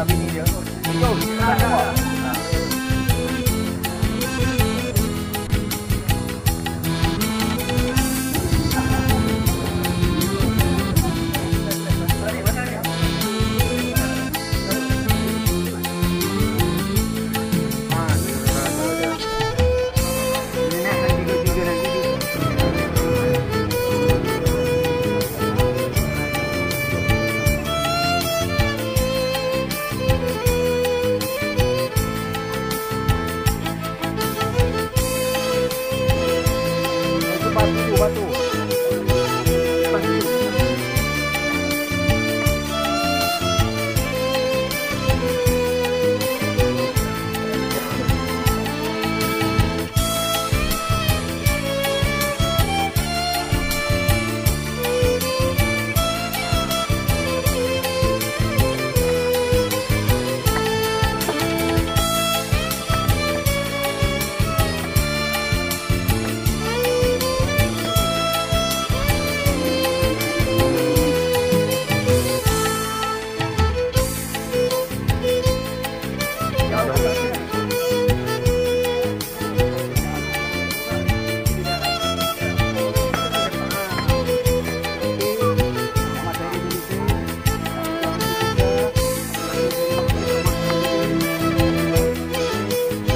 Tapi ini dia. Go.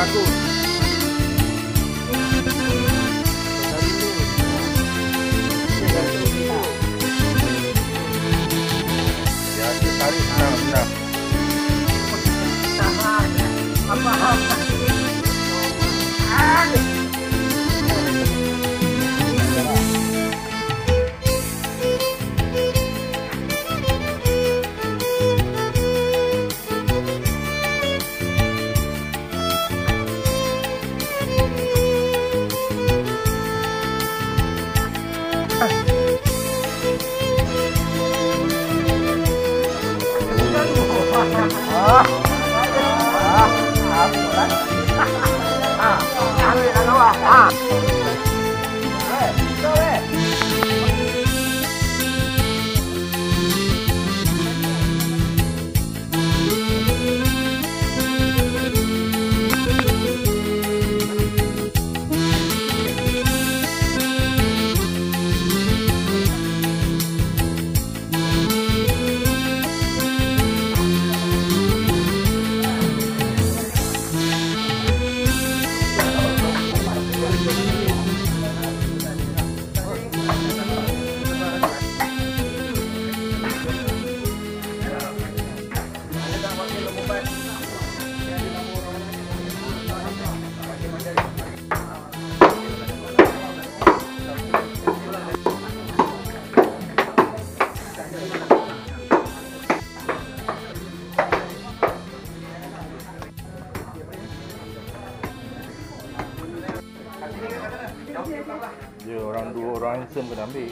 Bagus. 好好好来啊啊啊啊 orang Islam kena ambil